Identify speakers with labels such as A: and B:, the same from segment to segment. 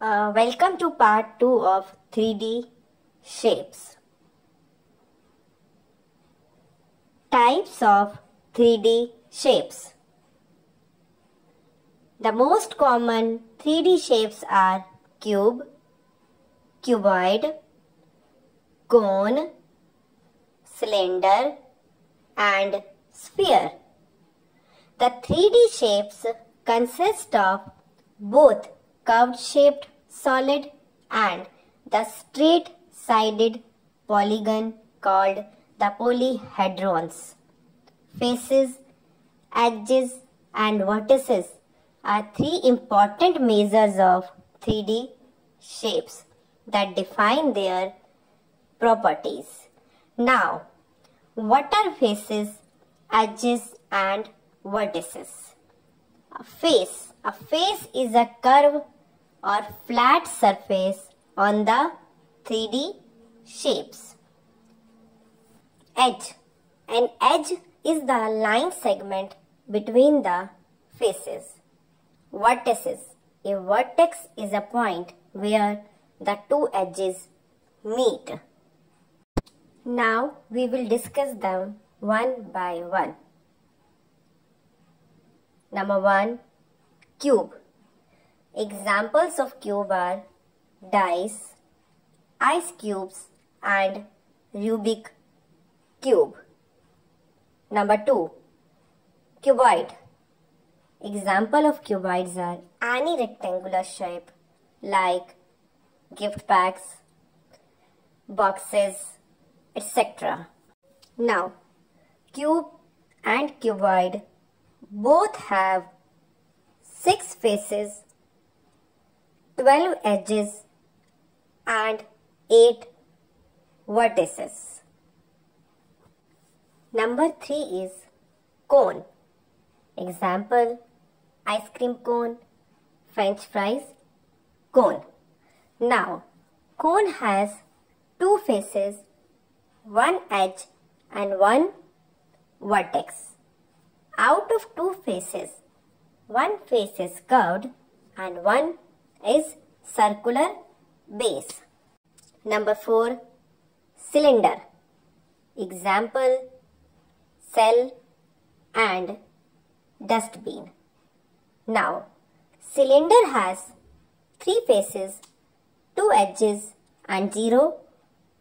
A: Uh, welcome to part 2 of 3D shapes. Types of 3D shapes. The most common 3D shapes are cube, cuboid, cone, cylinder and sphere. The 3D shapes consist of both curved shaped solid and the straight sided polygon called the polyhedrons. Faces, edges and vertices are three important measures of 3D shapes that define their properties. Now, what are faces, edges and vertices? A face. A face is a curve or flat surface on the 3D shapes. Edge. An edge is the line segment between the faces. Vertices. A vertex is a point where the two edges meet. Now we will discuss them one by one. Number 1. Cube. Examples of cube are dice, ice cubes and Rubik cube. Number 2. Cuboid. Example of cuboids are any rectangular shape like gift bags, boxes, etc. Now, cube and cuboid both have six faces 12 edges and 8 vertices. Number 3 is cone. Example ice cream cone, french fries, cone. Now, cone has two faces, one edge and one vertex. Out of two faces, one face is curved and one is circular base. Number 4. Cylinder. Example cell and dustbin. Now, cylinder has three faces, two edges and zero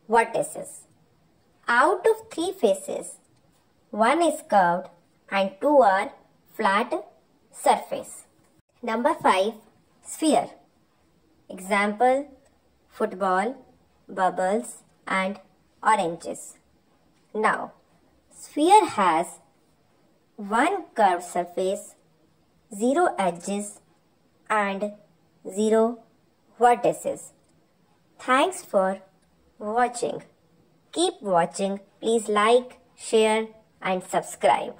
A: vertices. Out of three faces, one is curved and two are flat surface. Number 5. Sphere. Example football, bubbles and oranges. Now, sphere has one curved surface, zero edges and zero vertices. Thanks for watching. Keep watching. Please like, share and subscribe.